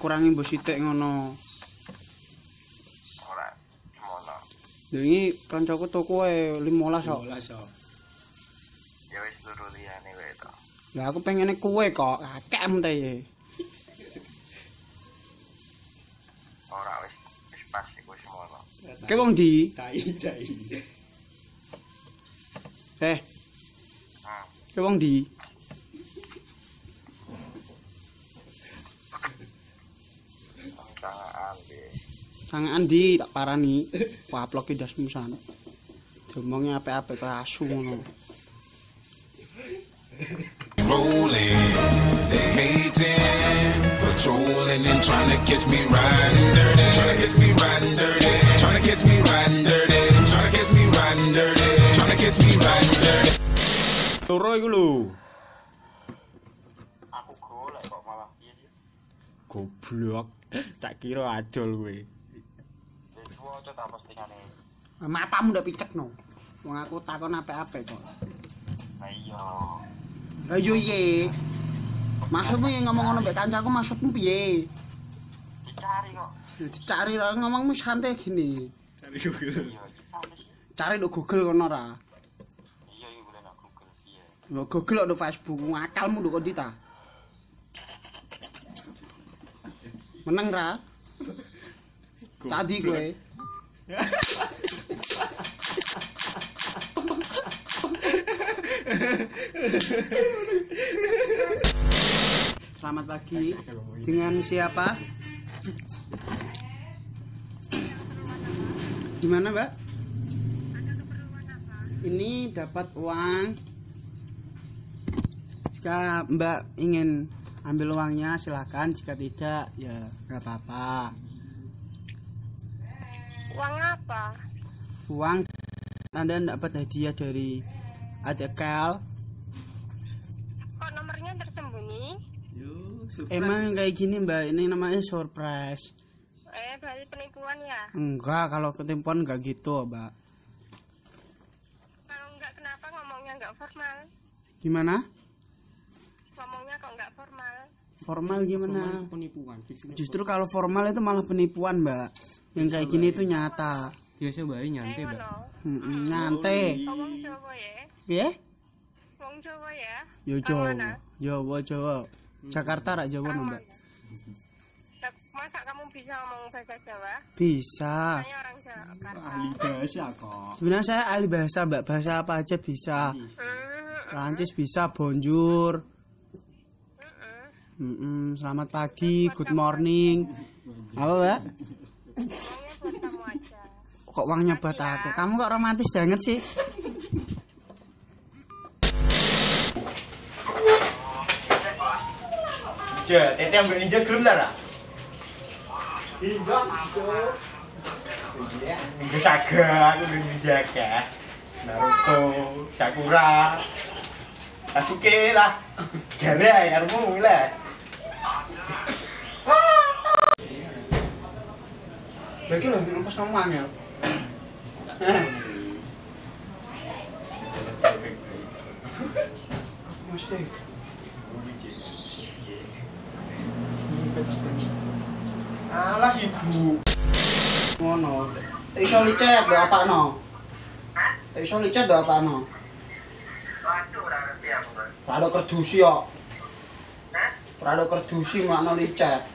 kurangi mbok sithik ngono. Ora. Lha iki kancaku tuku e 15 kok. Ya wis turu liyane wae to. Lah aku pengene kue kok, akeh mente. Ora wis wis pas iku semono. Ke wong di? Tai tai. Eh, Hmm. ke wong di? Tangan di. Sangaan di tak parani. Paplok ki dasmu san. Diomongi apik-apik kaya asu ngono. rolling. They hating, patrolling and trying to catch me riding dirty. Trying to catch me riding dirty. Trying to catch me riding dirty. Trying to catch me riding dirty. Trying to catch me riding dirty. Loro iku lho. Aku golek kok malah piye sih? Goblok. Tak kira adol kowe. Postingane. Matamu ndak picek no. Wong aku takon apik-apik kok. Lah iya. Lah yo ye. Maksudmu yang ngomong ngono mbek kancaku maksudmu piye? Dicari kok. Ya dicari lah ngomongmu santai gini. Cari Google. Iya. Cari do Google kono ra. Iya nang Google. Yo Google do Facebook akalmu do ta. Meneng ra? Tadi kowe. Selamat pagi. Dengan siapa? Gimana, Mbak? Ini dapat uang. Jika Mbak ingin ambil uangnya silakan. Jika tidak ya nggak apa-apa. Uang apa? Uang Anda dapat hadiah dari Adekel. Kok nomornya tersembunyi? Emang kayak gini Mbak, ini namanya surprise. Eh, berarti penipuan ya? Enggak, kalau ketipuan enggak gitu, Mbak. Kalau enggak kenapa ngomongnya enggak formal? Gimana? Ngomongnya kok enggak formal? Formal gimana? Penipuan. Justru kalau formal itu malah penipuan, Mbak. Yang kayak gini itu nyata. Biasa Eh, nyantai, Mbak. nyantai. Ya? Piye? Wong Jawa ya? Yo Jawa. Jawa, Jawa. Jakarta rak Jawa no, Mbak. Masa kamu bisa ngomong bahasa Jawa? Bisa. Saya orang Jakarta. Ahli bahasa kok. Sebenarnya saya ahli bahasa, Mbak. Bahasa apa aja bisa. Hmm, Prancis bisa, bonjour. Hmm, Mm-mm, selamat pagi, good morning. Apa, Mbak? Kok uangnya buat aku? Kamu kok romantis banget sih? Ja, tete ambil ninja gelem ta, Ra? Ninja. Ninja saga, aku udah ninja ka. Naruto, Sakura. Sasuke lah. Gare ae karepmu lah. Lagi lho, lupa sama ya. Eh, mesti. Alah ibu. Ngono. Iso licet do apa no? Iso licet do apa no? Waduh ora ngerti aku, Bang. Rado kerdusi kok. Hah? Rado kerdusi makno licet.